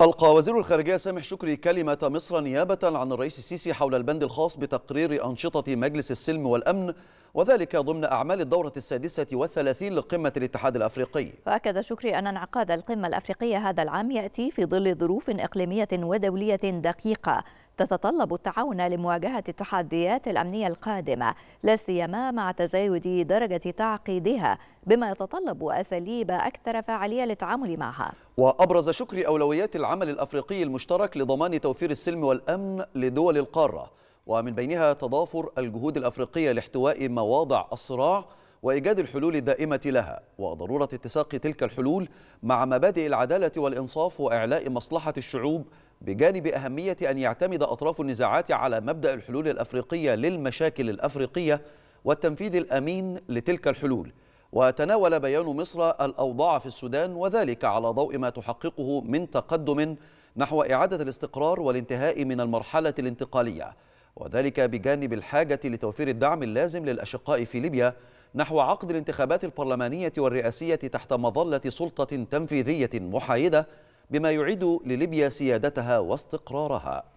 ألقى وزير الخارجية سامح شكري كلمة مصر نيابة عن الرئيس السيسي حول البند الخاص بتقرير أنشطة مجلس السلم والأمن وذلك ضمن أعمال الدورة السادسة والثلاثين لقمة الاتحاد الأفريقي. وأكد شكري أن انعقاد القمة الأفريقية هذا العام يأتي في ظل ظروف إقليمية ودولية دقيقة. تتطلب التعاون لمواجهة التحديات الأمنية القادمة لا سيما مع تزايد درجة تعقيدها بما يتطلب أساليب أكثر فاعلية للتعامل معها. وأبرز شكري أولويات العمل الأفريقي المشترك لضمان توفير السلم والأمن لدول القارة. ومن بينها تضافر الجهود الأفريقية لاحتواء مواضع الصراع وإيجاد الحلول الدائمة لها. وضرورة اتساق تلك الحلول مع مبادئ العدالة والإنصاف وإعلاء مصلحة الشعوب بجانب أهمية أن يعتمد أطراف النزاعات على مبدأ الحلول الأفريقية للمشاكل الأفريقية والتنفيذ الأمين لتلك الحلول. وتناول بيان مصر الأوضاع في السودان وذلك على ضوء ما تحققه من تقدم نحو إعادة الاستقرار والانتهاء من المرحلة الانتقالية. وذلك بجانب الحاجة لتوفير الدعم اللازم للأشقاء في ليبيا نحو عقد الانتخابات البرلمانية والرئاسية تحت مظلة سلطة تنفيذية محايدة بما يعيد لليبيا سيادتها واستقرارها.